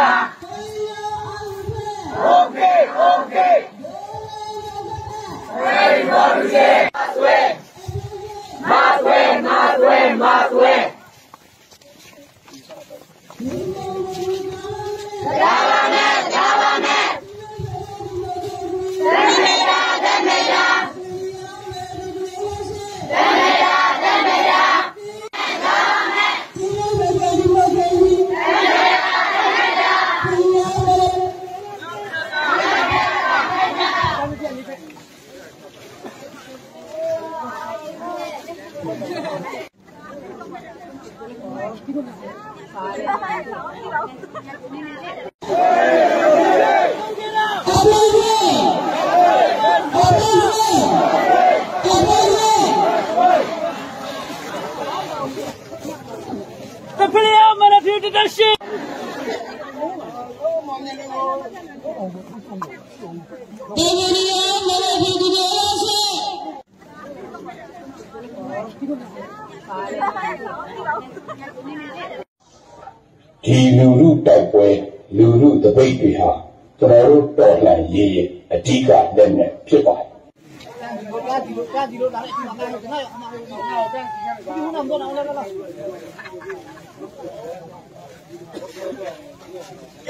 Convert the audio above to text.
Dạ. Ok, ok. Everybody Maswe. Maswe, Maswe, Maswe. Leadership. ။ ဒီလူလူတိုက်ပွဲလူလူတပိတ်တွေဟာကျွန်တော်တို့တော်လှန်ရေးရဲ့အဓိကလက်နက်ဖြစ်ပါတယ်ဒီလိုကဒီလိုလာလိုက်ဒီမှာငါ့ကိုငါ့ကိုအမှားလို့ငါ့ကိုပြန်ကြည့်ရမယ်။ဒီမှာတော့လည်းလည်း